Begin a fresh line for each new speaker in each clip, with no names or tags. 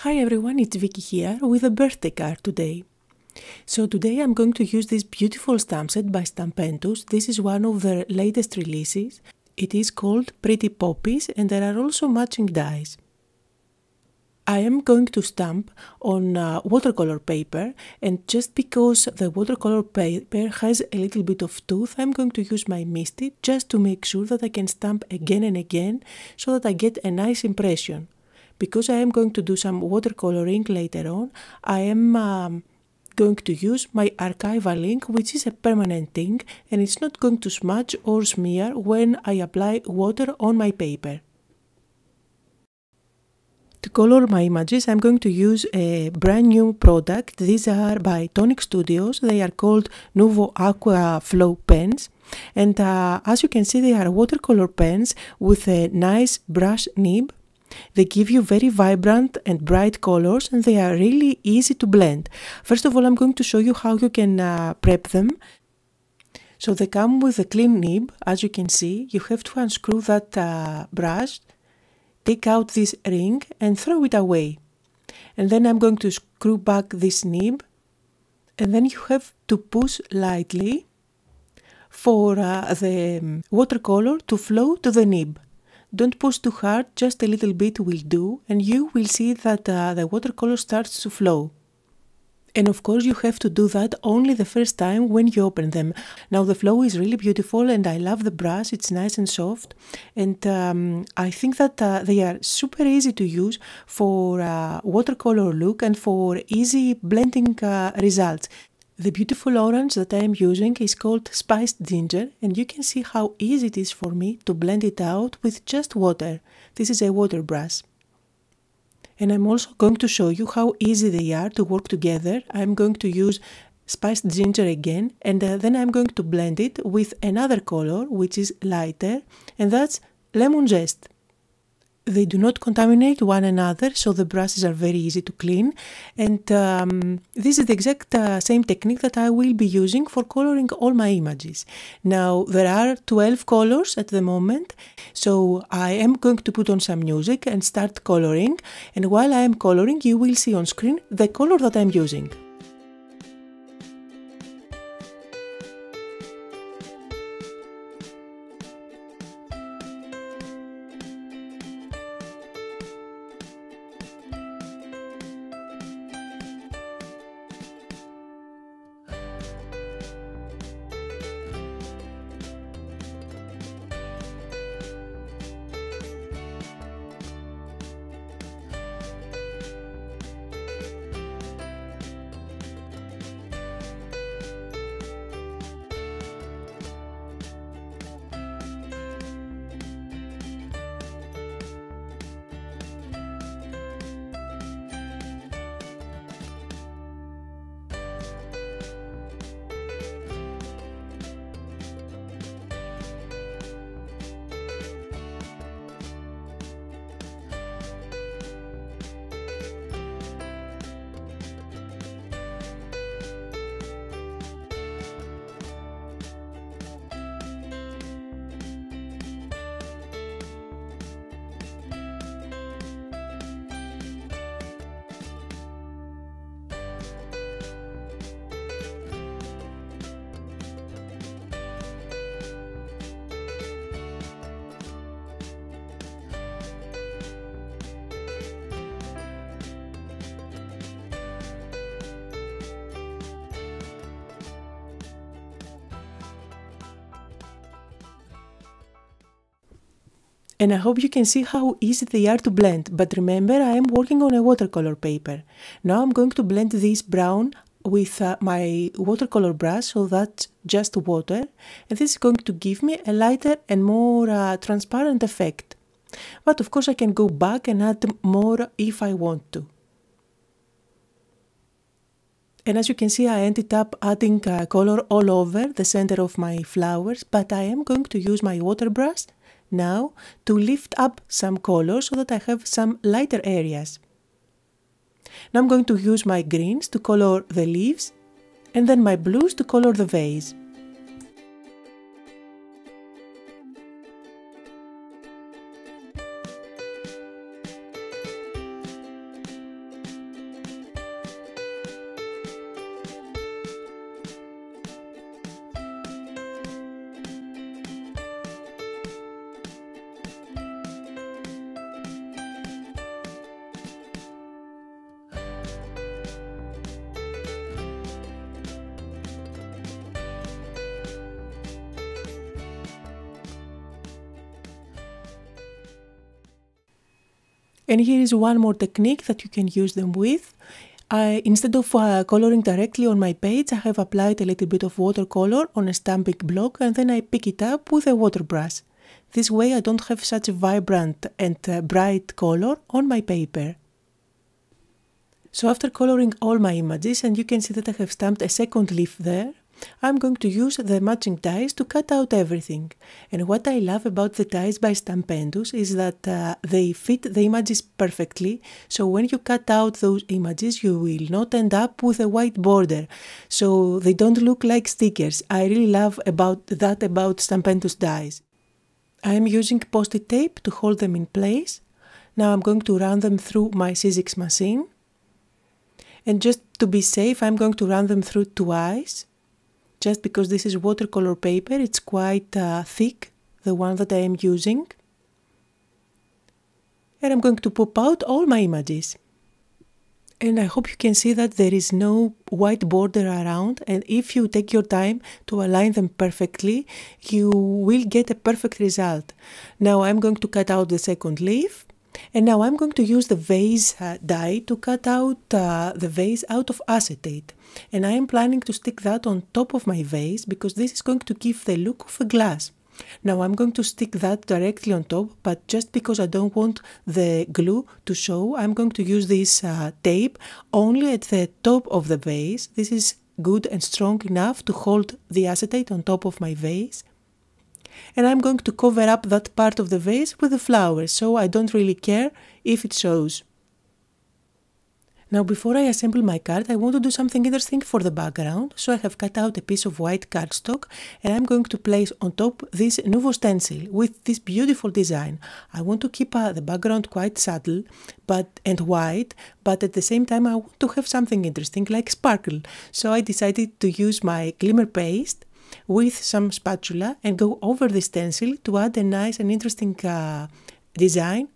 Hi everyone, it's Vicky here with a birthday card today. So today I'm going to use this beautiful stamp set by Stampendous. This is one of their latest releases. It is called Pretty Poppies and there are also matching dies. I am going to stamp on uh, watercolor paper and just because the watercolor paper has a little bit of tooth I'm going to use my Misti just to make sure that I can stamp again and again so that I get a nice impression because I am going to do some watercoloring later on, I am um, going to use my archival ink, which is a permanent ink and it's not going to smudge or smear when I apply water on my paper. To color my images, I'm going to use a brand new product. These are by Tonic Studios. They are called Nuvo Aqua Flow pens. And uh, as you can see, they are watercolor pens with a nice brush nib they give you very vibrant and bright colors and they are really easy to blend. First of all, I'm going to show you how you can uh, prep them. So they come with a clean nib, as you can see. You have to unscrew that uh, brush, take out this ring and throw it away. And then I'm going to screw back this nib and then you have to push lightly for uh, the um, watercolor to flow to the nib. Don't push too hard, just a little bit will do, and you will see that uh, the watercolor starts to flow. And of course, you have to do that only the first time when you open them. Now, the flow is really beautiful, and I love the brush, it's nice and soft. And um, I think that uh, they are super easy to use for uh, watercolor look and for easy blending uh, results. The beautiful orange that I am using is called spiced ginger and you can see how easy it is for me to blend it out with just water. This is a water brush. And I'm also going to show you how easy they are to work together. I'm going to use spiced ginger again and uh, then I'm going to blend it with another color which is lighter and that's lemon zest. They do not contaminate one another, so the brushes are very easy to clean. And um, this is the exact uh, same technique that I will be using for coloring all my images. Now, there are 12 colors at the moment, so I am going to put on some music and start coloring. And while I am coloring, you will see on screen the color that I'm using. And I hope you can see how easy they are to blend. But remember, I am working on a watercolor paper. Now I'm going to blend this brown with uh, my watercolor brush, so that's just water. And this is going to give me a lighter and more uh, transparent effect. But of course I can go back and add more if I want to. And as you can see, I ended up adding uh, color all over the center of my flowers, but I am going to use my water brush now to lift up some color so that I have some lighter areas. Now I'm going to use my greens to color the leaves and then my blues to color the vase. And here is one more technique that you can use them with. I, instead of uh, coloring directly on my page, I have applied a little bit of watercolor on a stamping block and then I pick it up with a water brush. This way I don't have such a vibrant and uh, bright color on my paper. So after coloring all my images and you can see that I have stamped a second leaf there, I'm going to use the matching dies to cut out everything. And what I love about the dies by Stampendous is that uh, they fit the images perfectly. So when you cut out those images, you will not end up with a white border. So they don't look like stickers. I really love about that about Stampendous dies. I am using post-it tape to hold them in place. Now I'm going to run them through my Sizzix machine. And just to be safe, I'm going to run them through twice just because this is watercolor paper, it's quite uh, thick, the one that I am using. And I'm going to pop out all my images. And I hope you can see that there is no white border around and if you take your time to align them perfectly, you will get a perfect result. Now I'm going to cut out the second leaf and now I'm going to use the vase uh, die to cut out uh, the vase out of acetate. And I am planning to stick that on top of my vase because this is going to give the look of a glass. Now I'm going to stick that directly on top, but just because I don't want the glue to show, I'm going to use this uh, tape only at the top of the vase. This is good and strong enough to hold the acetate on top of my vase and I'm going to cover up that part of the vase with the flowers, so I don't really care if it shows. Now before I assemble my card, I want to do something interesting for the background, so I have cut out a piece of white cardstock and I'm going to place on top this Nuvo stencil with this beautiful design. I want to keep uh, the background quite subtle but and white, but at the same time I want to have something interesting like sparkle. So I decided to use my glimmer paste with some spatula and go over the stencil to add a nice and interesting uh, design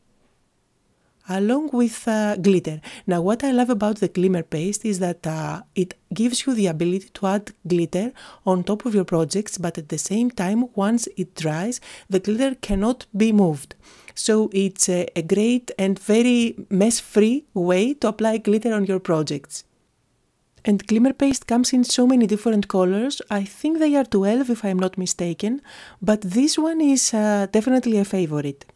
along with uh, glitter. Now what I love about the glimmer paste is that uh, it gives you the ability to add glitter on top of your projects but at the same time once it dries the glitter cannot be moved. So it's a, a great and very mess free way to apply glitter on your projects. And glimmer paste comes in so many different colors. I think they are 12 if I'm not mistaken, but this one is uh, definitely a favorite.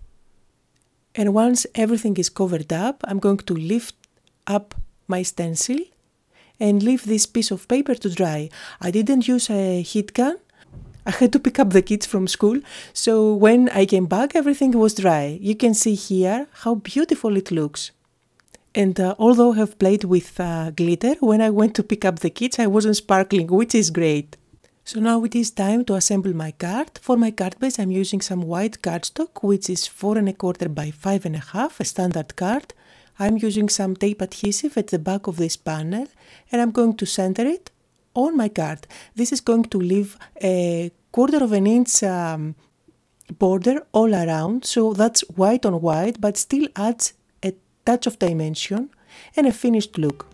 And once everything is covered up, I'm going to lift up my stencil and leave this piece of paper to dry. I didn't use a heat gun. I had to pick up the kids from school, so when I came back, everything was dry. You can see here how beautiful it looks. And uh, although I have played with uh, glitter, when I went to pick up the kits, I wasn't sparkling, which is great. So now it is time to assemble my card. For my card base, I'm using some white cardstock, which is four and a quarter by five and a half, a standard card. I'm using some tape adhesive at the back of this panel, and I'm going to center it on my card. This is going to leave a quarter of an inch um, border all around, so that's white on white, but still adds touch of dimension and a finished look.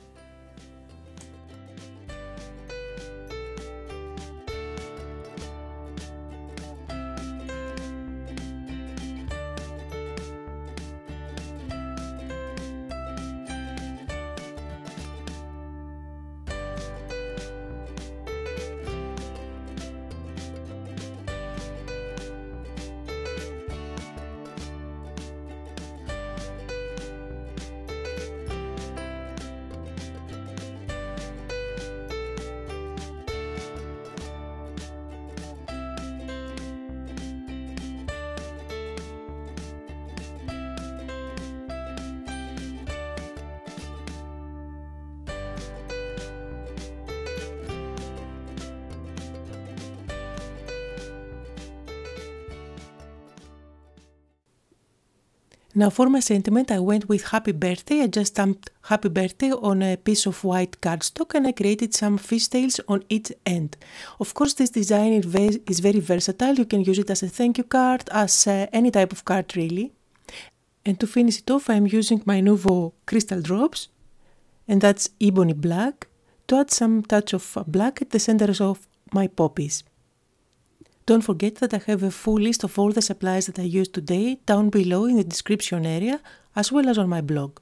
Now for my sentiment I went with happy birthday. I just stamped happy birthday on a piece of white cardstock and I created some fishtails on each end. Of course this design is very versatile. You can use it as a thank you card, as uh, any type of card really. And to finish it off I'm using my Nuvo crystal drops and that's ebony black to add some touch of black at the centers of my poppies. Don't forget that I have a full list of all the supplies that I used today down below in the description area. as well as on my blog.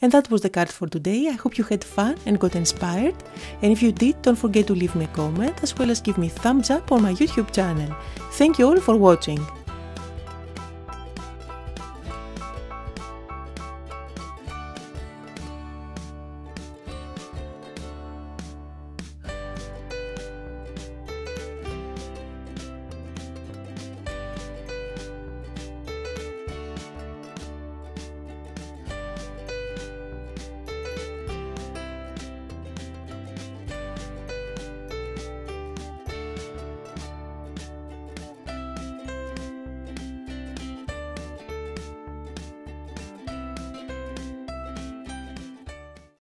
And that was the card for today. I hope you had fun and got inspired. And if you did, don't forget to leave me a comment as well as give me thumbs up on my YouTube channel. Thank you all for watching.